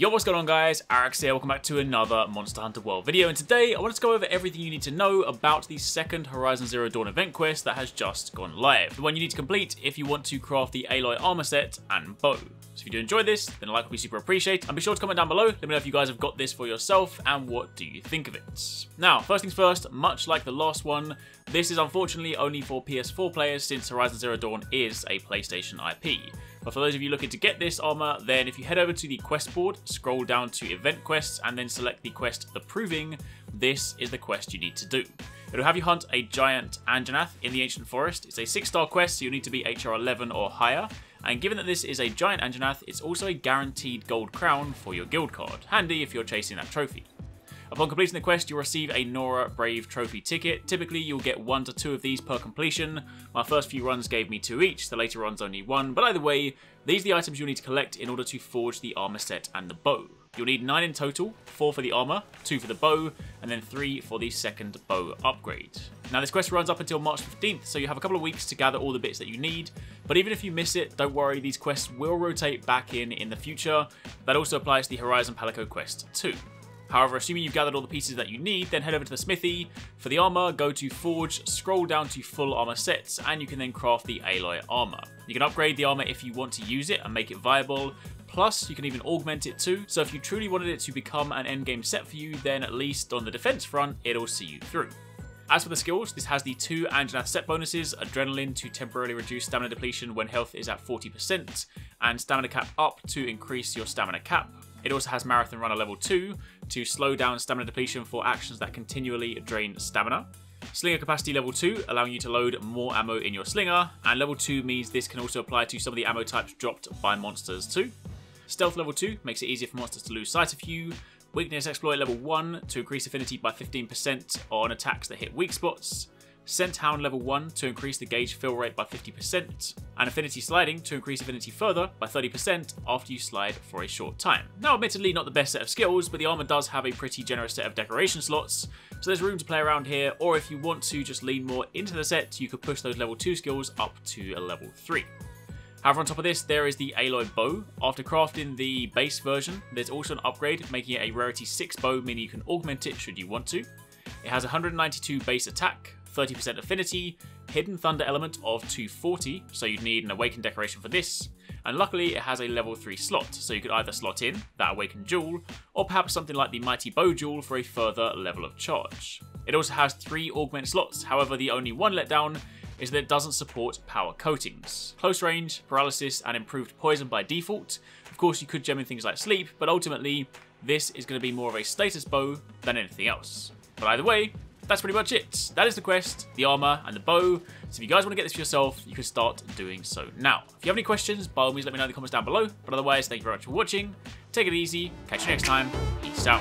Yo, what's going on guys? Arekkz here, welcome back to another Monster Hunter World video, and today I wanted to go over everything you need to know about the second Horizon Zero Dawn event quest that has just gone live. The one you need to complete if you want to craft the Aloy armor set and bow. So if you do enjoy this, then a like would be super appreciated, and be sure to comment down below, let me know if you guys have got this for yourself, and what do you think of it. Now, first things first, much like the last one, this is unfortunately only for PS4 players since Horizon Zero Dawn is a PlayStation IP. But for those of you looking to get this armor, then if you head over to the quest board, scroll down to event quests, and then select the quest The Proving, this is the quest you need to do. It'll have you hunt a giant Anjanath in the Ancient Forest. It's a 6 star quest, so you'll need to be HR 11 or higher. And given that this is a giant Anjanath, it's also a guaranteed gold crown for your guild card. Handy if you're chasing that trophy. Upon completing the quest, you'll receive a Nora Brave trophy ticket. Typically, you'll get one to two of these per completion. My first few runs gave me two each, the later runs only one, but either way, these are the items you'll need to collect in order to forge the armor set and the bow. You'll need 9 in total, 4 for the armor, 2 for the bow, and then 3 for the second bow upgrade. Now this quest runs up until March 15th, so you have a couple of weeks to gather all the bits that you need, but even if you miss it, don't worry, these quests will rotate back in in the future. That also applies to the Horizon Palico quest too. However, assuming you've gathered all the pieces that you need, then head over to the smithy. For the armor, go to Forge, scroll down to full armor sets, and you can then craft the Aloy armor. You can upgrade the armor if you want to use it and make it viable, Plus, you can even augment it too, so if you truly wanted it to become an endgame set for you, then at least on the defense front, it'll see you through. As for the skills, this has the two Anjanath set bonuses, Adrenaline to temporarily reduce stamina depletion when health is at 40%, and Stamina Cap up to increase your stamina cap. It also has Marathon Runner level 2 to slow down stamina depletion for actions that continually drain stamina. Slinger capacity level 2, allowing you to load more ammo in your slinger, and level 2 means this can also apply to some of the ammo types dropped by monsters too. Stealth level 2 makes it easier for monsters to lose sight of you. Weakness exploit level 1 to increase affinity by 15% on attacks that hit weak spots. Scent Hound level 1 to increase the gauge fill rate by 50%, and Affinity Sliding to increase affinity further by 30% after you slide for a short time. Now admittedly not the best set of skills, but the armor does have a pretty generous set of decoration slots, so there's room to play around here, or if you want to just lean more into the set, you could push those level 2 skills up to a level 3. However, on top of this, there is the Aloy bow. After crafting the base version, there's also an upgrade, making it a rarity 6 bow, meaning you can augment it should you want to. It has 192 base attack, 30% affinity, hidden thunder element of 240, so you'd need an awakened decoration for this, and luckily it has a level 3 slot, so you could either slot in that awakened jewel, or perhaps something like the mighty bow jewel for a further level of charge. It also has 3 augment slots, however the only one letdown is that it doesn't support power coatings. Close range, paralysis, and improved poison by default. Of course you could gem in things like sleep, but ultimately this is going to be more of a status bow than anything else. But either way, that's pretty much it. That is the quest, the armor, and the bow. So if you guys want to get this for yourself, you can start doing so now. If you have any questions, by all means let me know in the comments down below. But otherwise, thank you very much for watching. Take it easy. Catch you next time. Peace out.